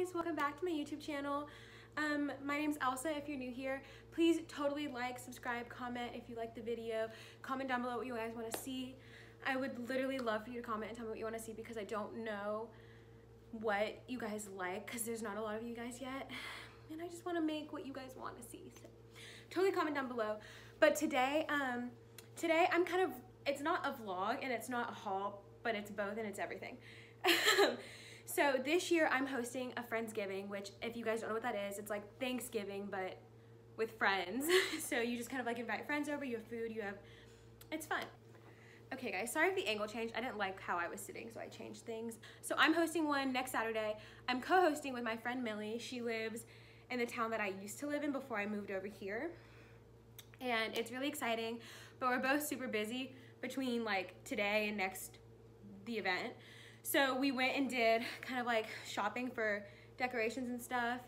guys, welcome back to my YouTube channel. Um, my name's Elsa if you're new here. Please totally like, subscribe, comment if you like the video. Comment down below what you guys want to see. I would literally love for you to comment and tell me what you want to see because I don't know what you guys like because there's not a lot of you guys yet. And I just want to make what you guys want to see. So totally comment down below. But today, um, today I'm kind of, it's not a vlog and it's not a haul, but it's both and it's everything. so this year I'm hosting a Friendsgiving, which if you guys don't know what that is, it's like Thanksgiving, but with friends. so you just kind of like invite friends over, you have food, you have, it's fun. Okay guys, sorry if the angle changed. I didn't like how I was sitting, so I changed things. So I'm hosting one next Saturday. I'm co-hosting with my friend Millie. She lives in the town that I used to live in before I moved over here. And it's really exciting, but we're both super busy between like today and next the event. So we went and did kind of like shopping for decorations and stuff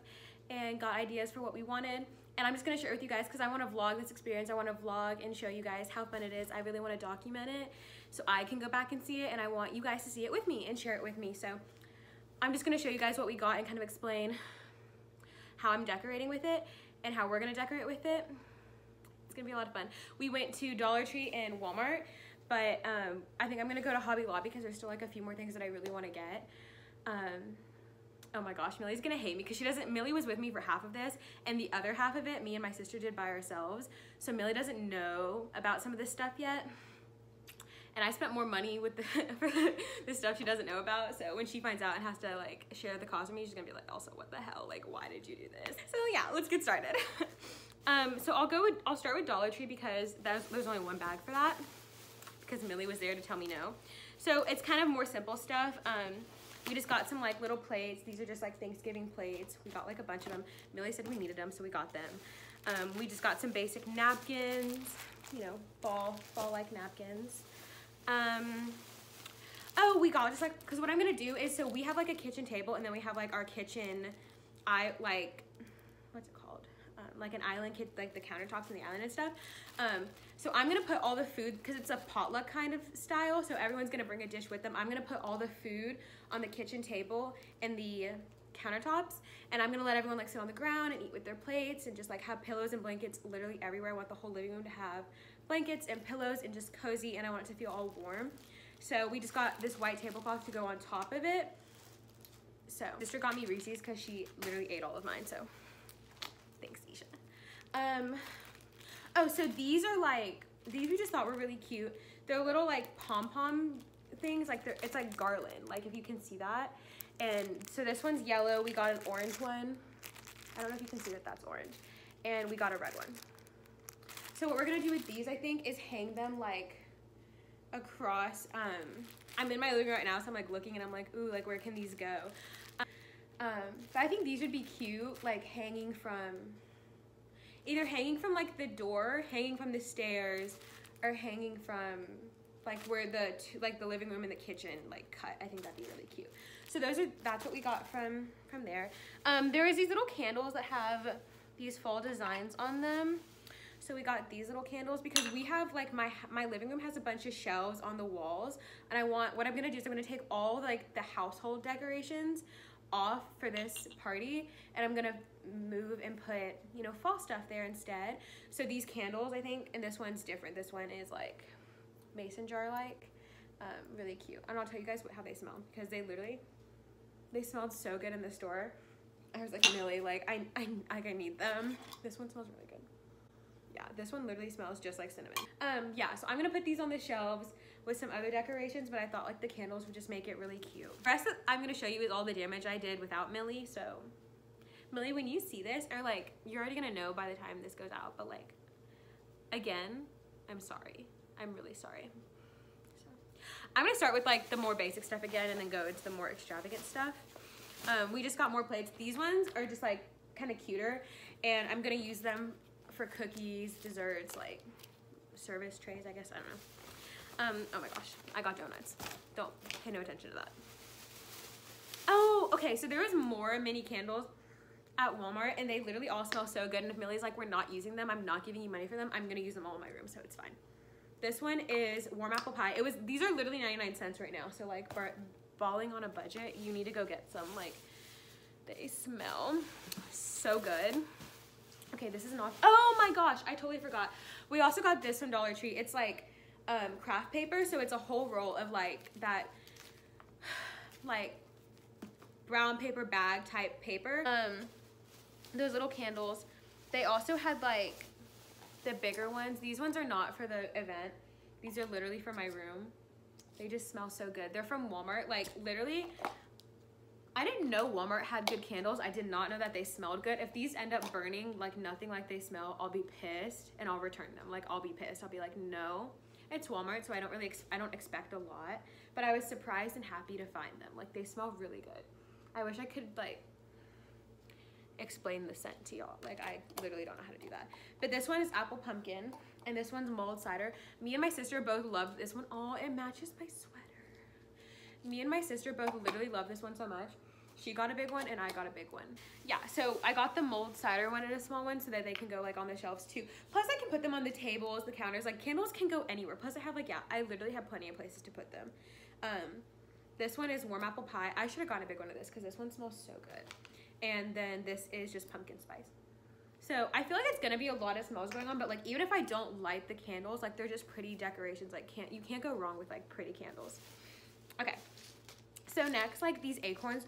and got ideas for what we wanted. And I'm just gonna share it with you guys because I wanna vlog this experience. I wanna vlog and show you guys how fun it is. I really wanna document it so I can go back and see it and I want you guys to see it with me and share it with me. So I'm just gonna show you guys what we got and kind of explain how I'm decorating with it and how we're gonna decorate with it. It's gonna be a lot of fun. We went to Dollar Tree and Walmart but um, I think I'm gonna go to Hobby Lobby because there's still like a few more things that I really wanna get. Um, oh my gosh, Millie's gonna hate me because she doesn't, Millie was with me for half of this and the other half of it, me and my sister did by ourselves. So Millie doesn't know about some of this stuff yet. And I spent more money with the, the stuff she doesn't know about. So when she finds out and has to like share the cost with me, she's gonna be like, also what the hell? Like, why did you do this? So yeah, let's get started. um, so I'll go with, I'll start with Dollar Tree because there's, there's only one bag for that because Millie was there to tell me no. So it's kind of more simple stuff. Um, we just got some like little plates. These are just like Thanksgiving plates. We got like a bunch of them. Millie said we needed them, so we got them. Um, we just got some basic napkins, you know, fall, fall-like napkins. Um, oh, we got just like, because what I'm to do is, so we have like a kitchen table and then we have like our kitchen, I like, what's it called? Um, like an island, kit, like the countertops and the island and stuff. Um, so I'm gonna put all the food, because it's a potluck kind of style, so everyone's gonna bring a dish with them. I'm gonna put all the food on the kitchen table and the countertops, and I'm gonna let everyone like sit on the ground and eat with their plates and just like have pillows and blankets literally everywhere. I want the whole living room to have blankets and pillows and just cozy, and I want it to feel all warm. So we just got this white tablecloth to go on top of it. So sister got me Reese's because she literally ate all of mine, so thanks, Isha. Um, Oh, so these are like, these we just thought were really cute. They're little like pom-pom things, like they're, it's like garland, like if you can see that. And so this one's yellow, we got an orange one. I don't know if you can see that that's orange. And we got a red one. So what we're gonna do with these, I think, is hang them like across, um, I'm in my living room right now, so I'm like looking and I'm like, ooh, like where can these go? Um, but I think these would be cute, like hanging from either hanging from like the door, hanging from the stairs, or hanging from like where the two, like the living room and the kitchen like cut. I think that'd be really cute. So those are that's what we got from from there. Um, there is these little candles that have these fall designs on them. So we got these little candles because we have like my my living room has a bunch of shelves on the walls and I want what I'm gonna do is I'm gonna take all like the household decorations off for this party and I'm gonna move and put, you know, fall stuff there instead. So these candles, I think, and this one's different. This one is like mason jar like, um, really cute. And I'll tell you guys what, how they smell because they literally, they smelled so good in the store. I was like, Millie, like I, I, I need them. This one smells really good. Yeah, this one literally smells just like cinnamon. Um, yeah, so I'm gonna put these on the shelves with some other decorations, but I thought like the candles would just make it really cute. The rest I'm gonna show you is all the damage I did without Millie, so Millie, when you see this, or like, you're already gonna know by the time this goes out, but like, again, I'm sorry. I'm really sorry. So, I'm gonna start with like the more basic stuff again and then go into the more extravagant stuff. Um, we just got more plates. These ones are just like kind of cuter and I'm gonna use them for cookies, desserts, like service trays, I guess, I don't know. Um, oh my gosh, I got donuts. Don't pay no attention to that. Oh, okay, so there was more mini candles at Walmart and they literally all smell so good. And if Millie's like, we're not using them, I'm not giving you money for them, I'm gonna use them all in my room, so it's fine. This one is warm apple pie. It was, these are literally 99 cents right now. So like for balling on a budget, you need to go get some like They smell so good. Okay, this is not, oh my gosh, I totally forgot. We also got this from Dollar Tree. It's like um, craft paper, so it's a whole roll of like that, like brown paper bag type paper. Um, those little candles. They also had like the bigger ones. These ones are not for the event. These are literally for my room. They just smell so good. They're from Walmart. Like literally, I didn't know Walmart had good candles. I did not know that they smelled good. If these end up burning like nothing like they smell, I'll be pissed and I'll return them. Like I'll be pissed. I'll be like, no. It's Walmart, so I don't really, I don't expect a lot. But I was surprised and happy to find them. Like they smell really good. I wish I could like explain the scent to y'all. Like I literally don't know how to do that. But this one is apple pumpkin and this one's mulled cider. Me and my sister both love this one. Oh, it matches my sweater. Me and my sister both literally love this one so much. She got a big one and I got a big one. Yeah, so I got the mulled cider one and a small one so that they can go like on the shelves too. Plus I can put them on the tables, the counters, like candles can go anywhere. Plus I have like, yeah, I literally have plenty of places to put them. Um, this one is warm apple pie. I should have gotten a big one of this because this one smells so good. And then this is just pumpkin spice. So I feel like it's gonna be a lot of smells going on, but like even if I don't light the candles, like they're just pretty decorations. Like can't you can't go wrong with like pretty candles. Okay. So next, like these acorns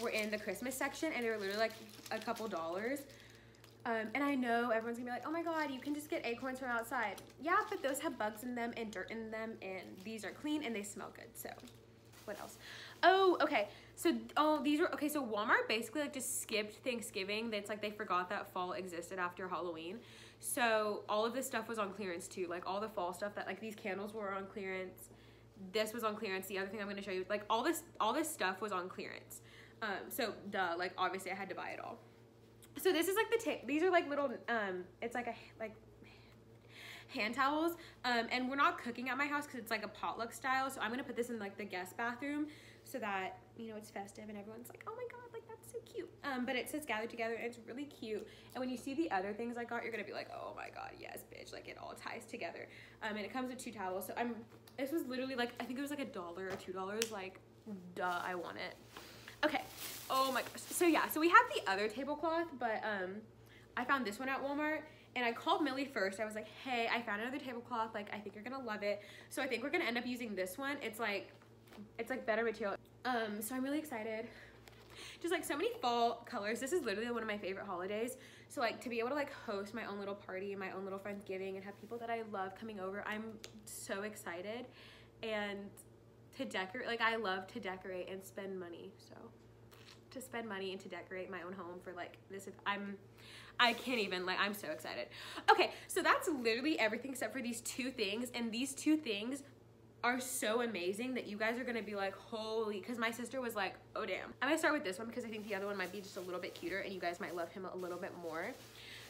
were in the Christmas section and they were literally like a couple dollars. Um, and I know everyone's gonna be like, oh my God, you can just get acorns from outside. Yeah, but those have bugs in them and dirt in them and these are clean and they smell good, so what else? Oh, okay. So, oh, these were, okay, so Walmart basically like just skipped Thanksgiving. It's like they forgot that fall existed after Halloween. So all of this stuff was on clearance too. Like all the fall stuff that like these candles were on clearance. This was on clearance. The other thing I'm to show you, like all this, all this stuff was on clearance. Um, so duh, like obviously I had to buy it all. So this is like the, tape. these are like little, um, it's like a, like hand towels. Um, and we're not cooking at my house because it's like a potluck style. So I'm gonna put this in like the guest bathroom so that, you know, it's festive and everyone's like, oh my God, like that's so cute. Um, but it says gathered together and it's really cute. And when you see the other things I got, you're gonna be like, oh my God, yes, bitch. Like it all ties together. Um, and it comes with two towels. So I'm, this was literally like, I think it was like a dollar or two dollars. Like, duh, I want it. Okay. Oh my gosh. So yeah, so we have the other tablecloth, but um, I found this one at Walmart and I called Millie first. I was like, hey, I found another tablecloth. Like, I think you're gonna love it. So I think we're gonna end up using this one. It's like, it's like better material. Um, so I'm really excited. Just like so many fall colors. This is literally one of my favorite holidays. So like to be able to like host my own little party, and my own little Friendsgiving and have people that I love coming over, I'm so excited. And to decorate, like I love to decorate and spend money. So to spend money and to decorate my own home for like this, if I'm, I can't even, like, I'm so excited. Okay, so that's literally everything except for these two things. And these two things are so amazing that you guys are gonna be like, holy, because my sister was like, oh damn. I'm gonna start with this one because I think the other one might be just a little bit cuter and you guys might love him a little bit more.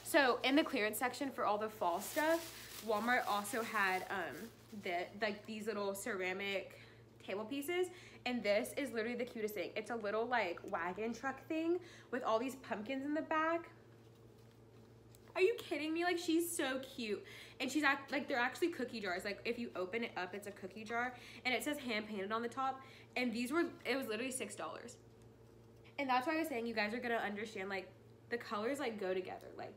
So in the clearance section for all the fall stuff, Walmart also had um, the, like these little ceramic table pieces and this is literally the cutest thing. It's a little like wagon truck thing with all these pumpkins in the back. Are you kidding me? Like she's so cute. And she's act like they're actually cookie jars. Like if you open it up, it's a cookie jar and it says hand painted on the top. And these were it was literally six dollars. And that's why I was saying you guys are gonna understand like the colors like go together. Like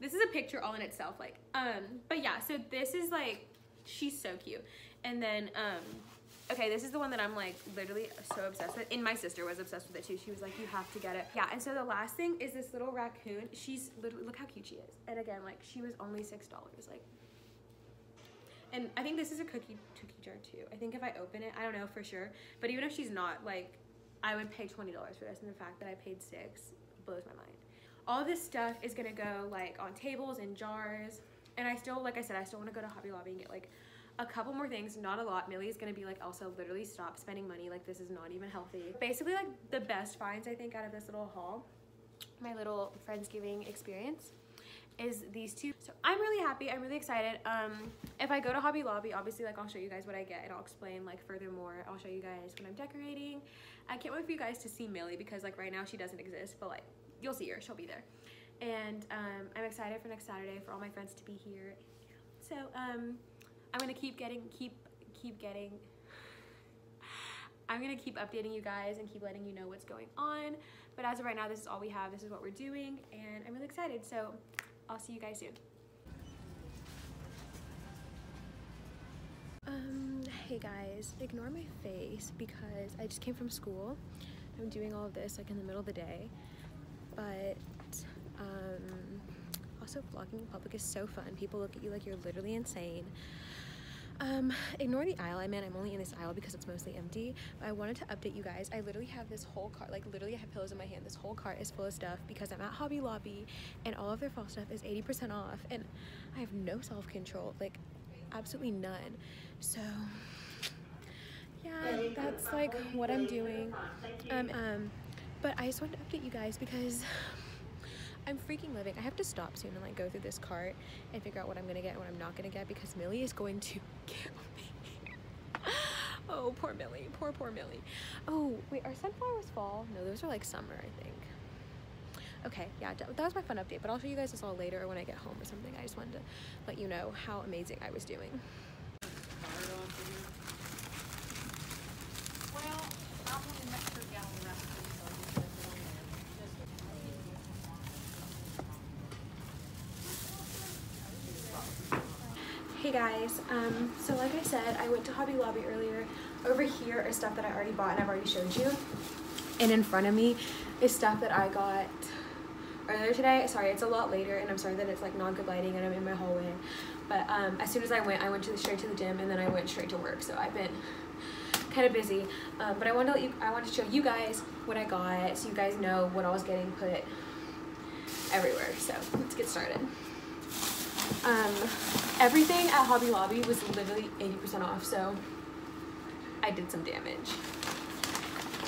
this is a picture all in itself. Like um, but yeah. So this is like she's so cute. And then um, Okay, this is the one that I'm like literally so obsessed with. And my sister was obsessed with it too. She was like, you have to get it. Yeah, and so the last thing is this little raccoon. She's literally, look how cute she is. And again, like she was only $6. Like, and I think this is a cookie cookie jar too. I think if I open it, I don't know for sure. But even if she's not, like, I would pay $20 for this. And the fact that I paid six blows my mind. All this stuff is gonna go like on tables and jars. And I still, like I said, I still wanna go to Hobby Lobby and get like a couple more things, not a lot. Millie is gonna be like, Elsa, literally stop spending money. Like this is not even healthy. Basically like the best finds I think out of this little haul, my little Friendsgiving experience is these two. So I'm really happy, I'm really excited. Um, if I go to Hobby Lobby, obviously like I'll show you guys what I get and I'll explain like furthermore. I'll show you guys when I'm decorating. I can't wait for you guys to see Millie because like right now she doesn't exist, but like you'll see her, she'll be there. And um, I'm excited for next Saturday for all my friends to be here. So um, I'm gonna keep getting, keep, keep getting. I'm gonna keep updating you guys and keep letting you know what's going on. But as of right now, this is all we have. This is what we're doing, and I'm really excited. So I'll see you guys soon. Um, hey guys, ignore my face because I just came from school. I'm doing all of this like in the middle of the day, but um, also vlogging in public is so fun. People look at you like you're literally insane. Um, ignore the aisle I'm in. I'm only in this aisle because it's mostly empty. But I wanted to update you guys. I literally have this whole cart, like literally I have pillows in my hand. This whole cart is full of stuff because I'm at Hobby Lobby and all of their fall stuff is 80% off and I have no self-control, like absolutely none. So yeah, that's like what I'm doing. Um, um, but I just wanted to update you guys because I'm freaking living. I have to stop soon and like go through this cart and figure out what I'm gonna get and what I'm not gonna get because Millie is going to kill me. oh, poor Millie. Poor, poor Millie. Oh, wait, are sunflowers fall? No, those are like summer, I think. Okay, yeah, that was my fun update, but I'll show you guys this all later when I get home or something. I just wanted to let you know how amazing I was doing. Guys, um, so like I said, I went to Hobby Lobby earlier. Over here is stuff that I already bought and I've already showed you. And in front of me is stuff that I got earlier today. Sorry, it's a lot later and I'm sorry that it's like not good lighting and I'm in my hallway. But um, as soon as I went, I went to the, straight to the gym and then I went straight to work. So I've been kind of busy. Um, but I wanted to let you, I wanted to show you guys what I got so you guys know what I was getting put everywhere. So let's get started. Um, everything at Hobby Lobby was literally 80% off, so I did some damage.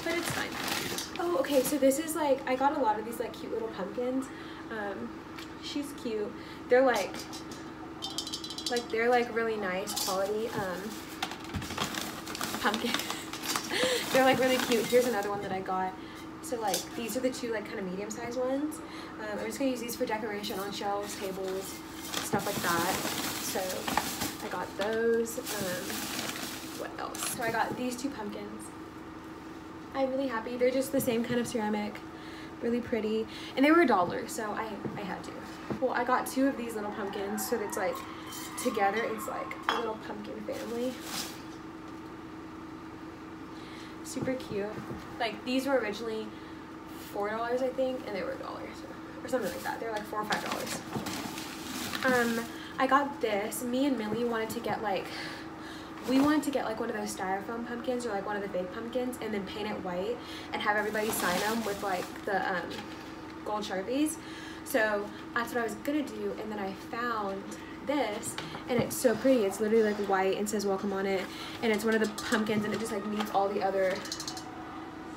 But it's fine. Oh, okay, so this is like, I got a lot of these like cute little pumpkins. Um, she's cute. They're like, like they're like really nice quality um, pumpkin. they're like really cute. Here's another one that I got. So like these are the two like kind of medium sized ones. Um, I'm just gonna use these for decoration on shelves, tables, stuff like that. So I got those. Um, what else? So I got these two pumpkins. I'm really happy. They're just the same kind of ceramic, really pretty. And they were a dollar, so I, I had to. Well, I got two of these little pumpkins, so it's like, together it's like a little pumpkin family. Super cute. Like, these were originally $4, I think, and they were a dollar, so, or something like that. They were like 4 or $5. Um, I got this. Me and Millie wanted to get like, we wanted to get like one of those styrofoam pumpkins or like one of the fake pumpkins and then paint it white and have everybody sign them with like the um, gold Sharpies. So that's what I was gonna do and then I found this and it's so pretty. It's literally like white and says welcome on it and it's one of the pumpkins and it just like meets all the other,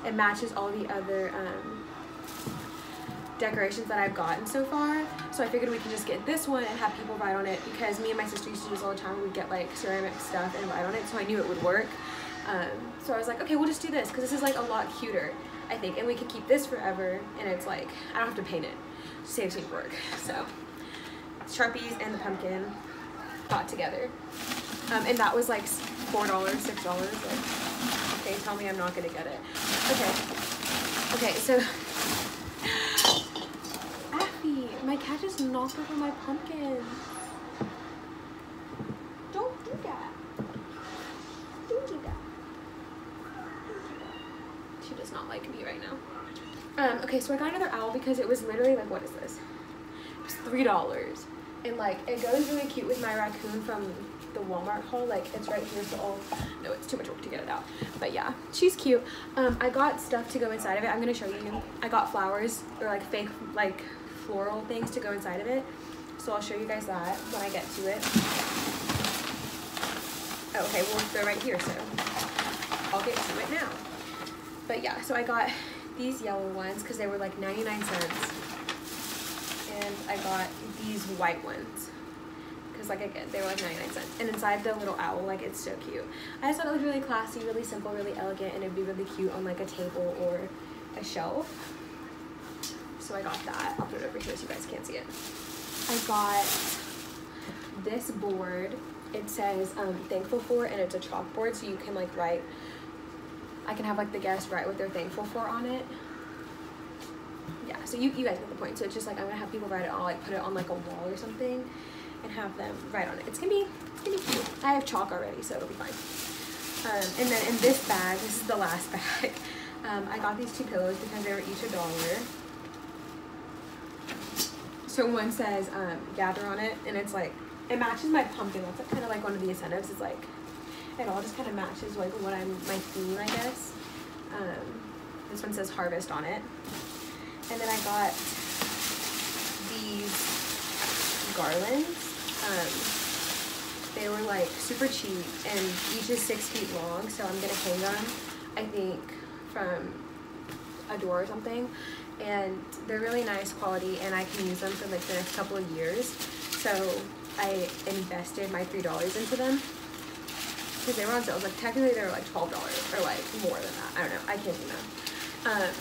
it matches all the other um, decorations that I've gotten so far. So I figured we can just get this one and have people write on it because me and my sister used to do this all the time. We'd get like ceramic stuff and write on it, so I knew it would work. Um, so I was like, okay, we'll just do this because this is like a lot cuter, I think. And we could keep this forever and it's like, I don't have to paint it. Saves me work. So Sharpies and the pumpkin got together. Um, and that was like $4, $6. Like, okay, tell me I'm not gonna get it. Okay. Okay, so my cat just knocked over my pumpkin. Don't do that. Don't do that. She does not like me right now. Um, okay, so I got another owl because it was literally like, what is this? It was three dollars. And like it goes really cute with my raccoon from the Walmart haul. Like it's right here, so I'll, no, it's too much work to get it out. But yeah, she's cute. Um, I got stuff to go inside of it. I'm gonna show you. I got flowers or like fake like floral things to go inside of it. So I'll show you guys that when I get to it. Oh, okay, well, they're right here, so I'll get to it now. But yeah, so I got these yellow ones because they were like 99 cents. And I got these white ones because like again, they were like 99 cents. And inside the little owl, like it's so cute. I just thought it was really classy, really simple, really elegant, and it'd be really cute on like a table or a shelf so I got that. I'll put it over here so you guys can't see it. I got this board. It says um, thankful for and it's a chalkboard so you can like write I can have like the guests write what they're thankful for on it. Yeah, so you, you guys get the point. So it's just like I'm gonna have people write it on like put it on like a wall or something and have them write on it. It's gonna be it's gonna be cute. I have chalk already, so it'll be fine. Um, and then in this bag, this is the last bag. Um, I got these two pillows because they were each a dollar. So one says um, gather on it, and it's like it matches my pumpkin. That's kind of like one of the incentives. It's like it all just kind of matches like what I'm my theme, I guess. Um, this one says harvest on it, and then I got these garlands. Um, they were like super cheap, and each is six feet long. So I'm gonna hang them. I think from a door or something and they're really nice quality and I can use them for like the next couple of years. So I invested my $3 into them because they were on sale. Like technically they were like $12 or like more than that. I don't know. I can't do that. Um,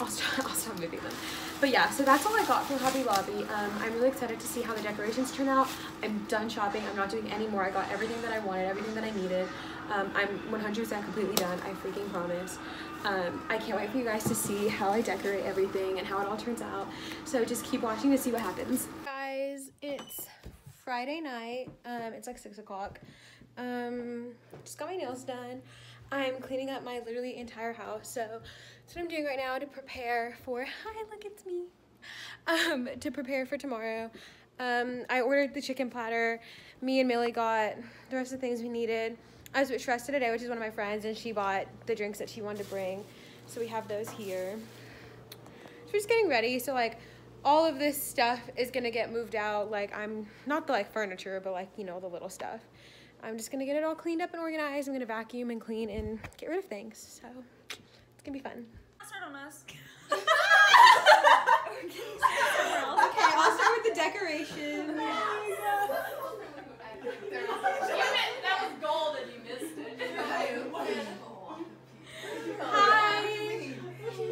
I'll stop, I'll stop moving them. But yeah, so that's all I got from Hobby Lobby. Um, I'm really excited to see how the decorations turn out. I'm done shopping. I'm not doing any more. I got everything that I wanted, everything that I needed. Um, I'm 100% completely done. I freaking promise. Um, I can't wait for you guys to see how I decorate everything and how it all turns out. So just keep watching to see what happens. Guys, it's Friday night. Um, it's like 6 o'clock. Um, just got my nails done. I'm cleaning up my literally entire house. So that's what I'm doing right now to prepare for, hi, look, it's me. Um, to prepare for tomorrow. Um, I ordered the chicken platter. Me and Millie got the rest of the things we needed. I was with Shresta today, which is one of my friends, and she bought the drinks that she wanted to bring. So we have those here. So we're just getting ready. So like all of this stuff is gonna get moved out. Like I'm not the like furniture, but like, you know, the little stuff. I'm just gonna get it all cleaned up and organized. I'm gonna vacuum and clean and get rid of things. So it's gonna be fun. Start on us. Okay, I'll start with the decoration. that was gold and you missed it. Hi.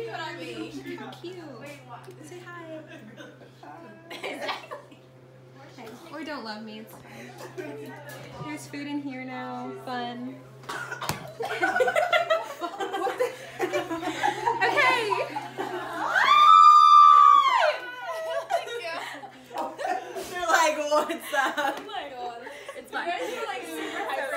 what I mean. How cute. Say hi. Okay. Or don't love me, it's fine. There's food in here now. Fun. okay. You're like, what's up? Oh it's fine. You guys are like super hyper.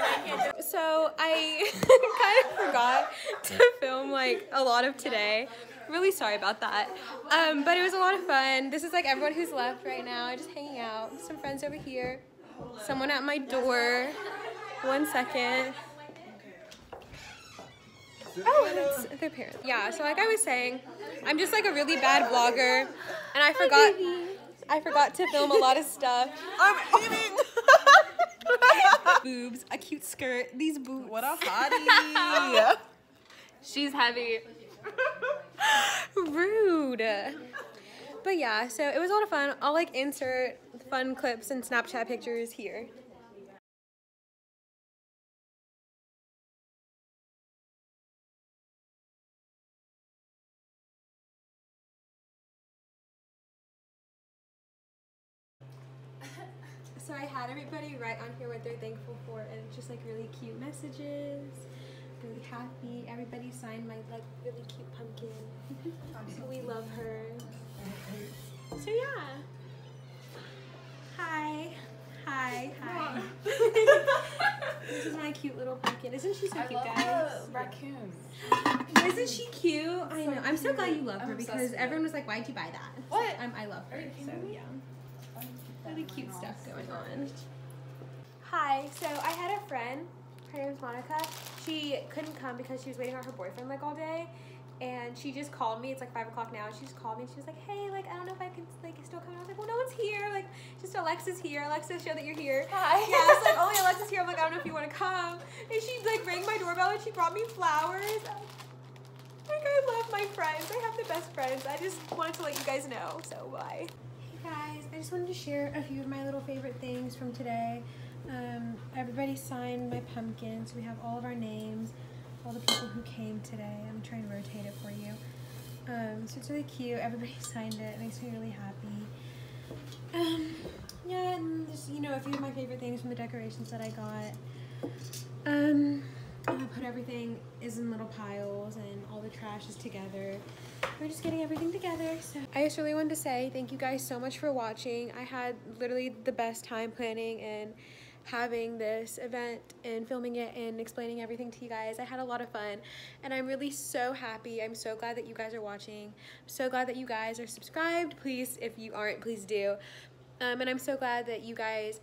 I So I kind of forgot to film like a lot of today. Really sorry about that. Um, but it was a lot of fun. This is like everyone who's left right now, just hanging out. Some friends over here. Someone at my door. One second. Oh, it's their parents. Yeah, so like I was saying, I'm just like a really bad vlogger, and I forgot. I forgot to film a lot of stuff. I'm eating. Boobs, a cute skirt, these boots. what a hottie. She's heavy. Rude. But yeah, so it was a lot of fun. I'll like insert fun clips and Snapchat pictures here. So I had everybody write on here what they're thankful for, and just like really cute messages, really happy. Everybody signed my like really cute pumpkin. so we love her. So yeah. Hi. Hi. Hi. this is my cute little pumpkin. Isn't she so cute, guys? raccoon. Isn't she cute? I know. I'm so glad you love her I'm obsessed because with everyone was like, "Why'd you buy that?" What? Um, I love her. So yeah really cute stuff going on. Hi, so I had a friend, her name's Monica. She couldn't come because she was waiting on her boyfriend like all day. And she just called me, it's like five o'clock now, and she just called me and she was like, Hey, like I don't know if I can like still come. I was like, Well no one's here, like just Alexa's here. Alexa, show that you're here. Hi. Yeah, I was like, "Only yeah, Alexa's here. I'm like, I don't know if you wanna come. And she like rang my doorbell and she brought me flowers. Like I love my friends. I have the best friends. I just wanted to let you guys know. So bye. Hey guys, I just wanted to share a few of my little favorite things from today. Um, everybody signed my pumpkin, so we have all of our names, all the people who came today. I'm trying to rotate it for you. Um, so it's really cute. Everybody signed it. It makes me really happy. Um, yeah, and just you know a few of my favorite things from the decorations that I got. Um, I put everything is in little piles and all the trash is together. We're just getting everything together. So I just really wanted to say thank you guys so much for watching. I had literally the best time planning and having this event and filming it and explaining everything to you guys. I had a lot of fun and I'm really so happy. I'm so glad that you guys are watching. I'm so glad that you guys are subscribed. Please, if you aren't, please do. Um, and I'm so glad that you guys,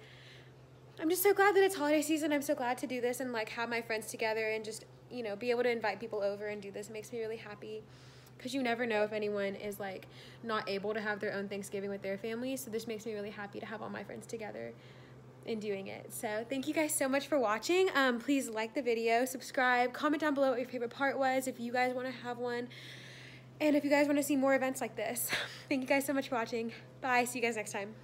I'm just so glad that it's holiday season. I'm so glad to do this and like have my friends together and just, you know, be able to invite people over and do this. It makes me really happy because you never know if anyone is like not able to have their own Thanksgiving with their family. So this makes me really happy to have all my friends together in doing it. So thank you guys so much for watching. Um, please like the video, subscribe, comment down below what your favorite part was if you guys want to have one. And if you guys want to see more events like this. Thank you guys so much for watching. Bye. See you guys next time.